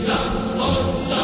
Pizza und